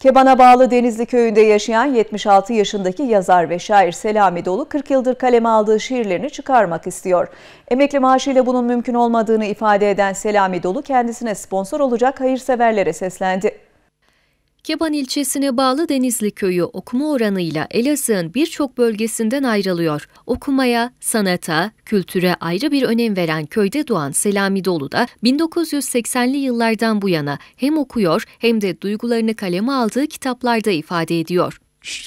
Keban'a bağlı Denizli köyünde yaşayan 76 yaşındaki yazar ve şair Selami Dolu 40 yıldır kaleme aldığı şiirlerini çıkarmak istiyor. Emekli maaşıyla bunun mümkün olmadığını ifade eden Selami Dolu kendisine sponsor olacak hayırseverlere seslendi. Keban ilçesine bağlı Denizli köyü okuma oranıyla Elazığ'ın birçok bölgesinden ayrılıyor. Okumaya, sanata, kültüre ayrı bir önem veren köyde doğan Selami Dolu da 1980'li yıllardan bu yana hem okuyor hem de duygularını kaleme aldığı kitaplarda ifade ediyor.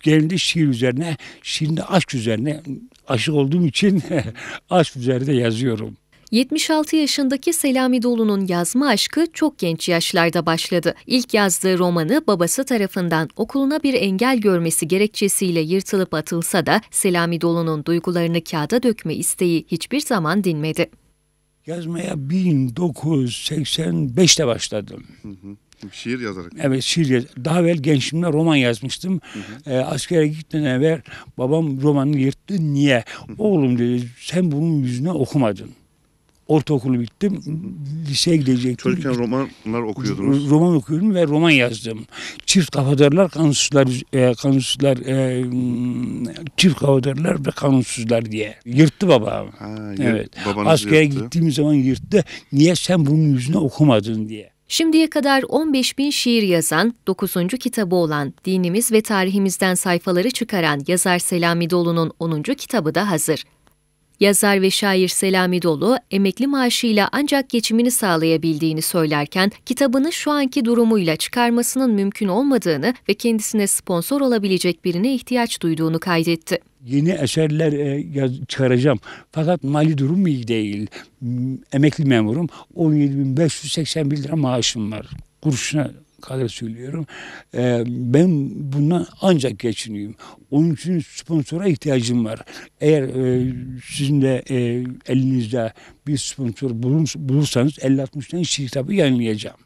Genelde şiir üzerine, şimdi aşk üzerine aşık olduğum için aşk üzerinde yazıyorum. 76 yaşındaki Selami Dolu'nun yazma aşkı çok genç yaşlarda başladı. İlk yazdığı romanı babası tarafından okuluna bir engel görmesi gerekçesiyle yırtılıp atılsa da Selami Dolu'nun duygularını kağıda dökme isteği hiçbir zaman dinmedi. Yazmaya 1985'te başladım. Hı hı. Şiir yazarak. Evet şiir yaz. Daha evvel gençliğimde roman yazmıştım. Hı hı. E, askere gitmeden evvel babam romanı yırttı. Niye? Hı hı. Oğlum dedi sen bunun yüzüne okumadın ortaokulu bittim. Liseye gidecektim. Çocukken romanlar okuyordunuz. Roman okuyordum ve roman yazdım. Çift kafadarlar, kanunsuzlar, e, kanunsuzlar, e, çift kafadarlar ve kanunsuzlar diye. Yırttı babam. Ha, evet. Askere yırttı. gittiğim zaman yırttı. Niye sen bunun yüzüne okumadın diye. Şimdiye kadar 15 bin şiir yazan, 9. kitabı olan Dinimiz ve Tarihimizden sayfaları çıkaran yazar Selami Dolu'nun 10. kitabı da hazır. Yazar ve şair Selami Dolu, emekli maaşıyla ancak geçimini sağlayabildiğini söylerken, kitabını şu anki durumuyla çıkarmasının mümkün olmadığını ve kendisine sponsor olabilecek birine ihtiyaç duyduğunu kaydetti. Yeni eserler e, çıkaracağım. Fakat mali durum iyi değil. Emekli memurum. 17.581 lira maaşım var. Kuruşuna kadar söylüyorum. Ee, ben bundan ancak geçiniyorum. Onun için sponsora ihtiyacım var. Eğer e, sizin de e, elinizde bir sponsor bulursanız 50-60 tane kitabı yayınlayacağım.